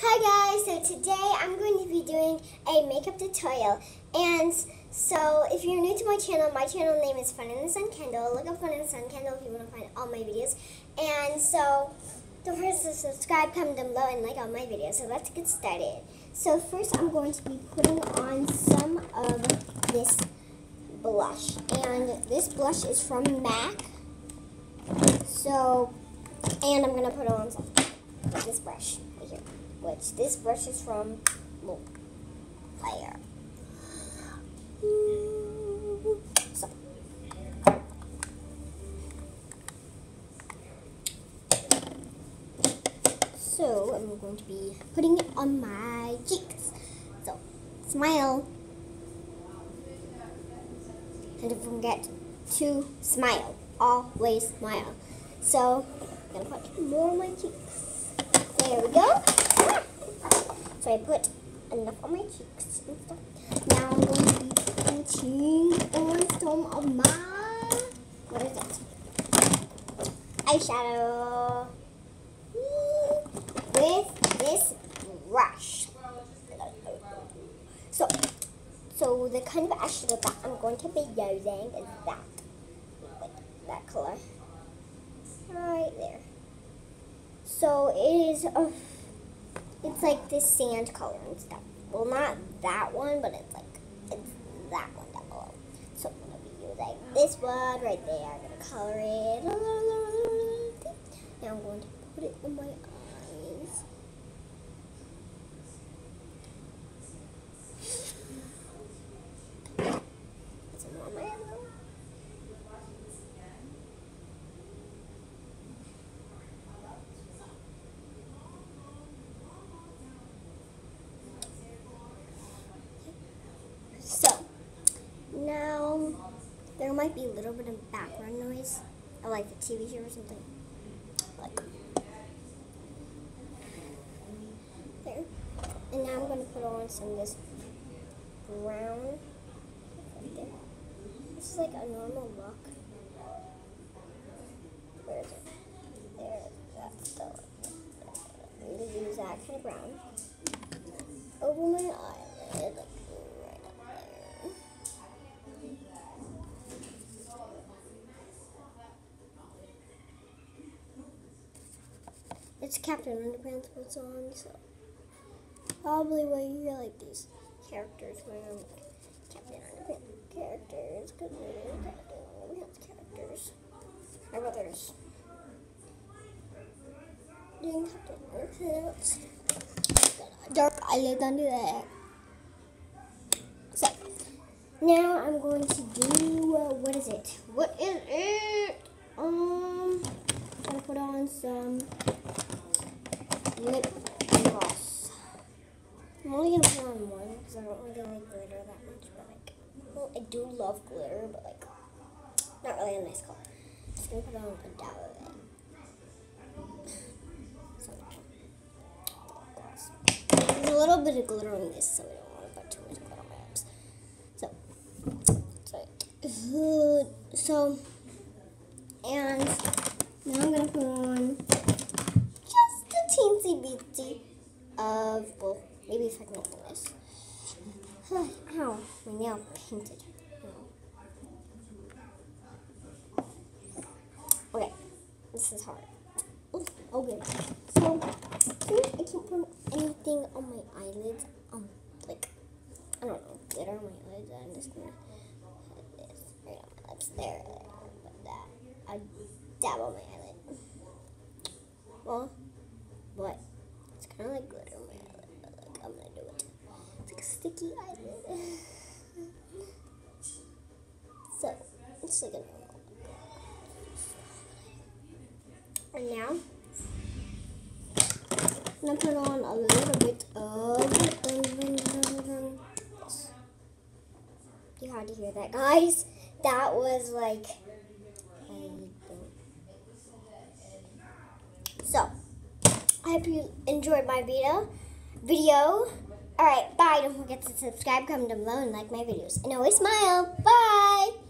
Hi guys, so today I'm going to be doing a makeup tutorial and so if you're new to my channel, my channel name is Fun in the Sun Kendall. Look up Fun in the Sun Kendall if you want to find all my videos and so don't forget to subscribe, comment down below and like all my videos. So let's get started. So first I'm going to be putting on some of this blush and this blush is from MAC. So, and I'm going to put on some this brush right here which this brush is from Fire. So. so I'm going to be putting it on my cheeks. So smile. And don't forget to smile. Always smile. So I'm gonna put more on my cheeks. There we go. So I put enough on my cheeks and stuff. Now I'm going to be putting on some of my, what is it? Eyeshadow. With this brush. So, so the kind of eyeshadow that I'm going to be using is that, that color. Right there. So it is a it's like this sand color and stuff. Well, not that one, but it's like, it's that one down below. So I'm going to be using this one right there. I'm going to color it. Now I'm going to put it on my eyes. Some on my eyes. So, now there might be a little bit of background noise. I like the TV show or something. Like, there. And now I'm going to put on some of this brown right. This is like a normal look. Where is it? There, that's the one. I'm going to use that kind of brown over my eyelid. It's Captain Underpants what's on, so probably why you like these characters when I'm Captain Underpants characters, because is Captain Underpants characters. My brother's doing Captain Underpants. Dark eyelid under there. So now I'm going to do uh, what is it? What is it? Um, I'm gonna put on some lip gloss. I'm only gonna put on one because I don't really like glitter that much. But like, well, I do love glitter, but like, not really a nice color. Just gonna put on a dab of it. There's a little bit of glitter on this, so we don't want to put too much glitter on my lips. So, so, so, and now I'm gonna put on just teensy of, well, maybe if I can open this. Ow, my nail painted. Okay, this is hard. Okay, so since I can't put anything on my eyelids, um, like, I don't know, glitter on my eyelids, I'm just gonna put this right on my lips there, put that, a dab on my eyelid. Well, what? Of like glitter on my eyelid, like, I'm gonna do it. It's like a sticky eyelid. so, it's like a normal. And now, I'm gonna put on a little bit of. You had to hear that, guys. That was like. So, I hope you enjoyed my video. Video. All right, bye. Don't forget to subscribe, comment down below, and like my videos. And always smile. Bye.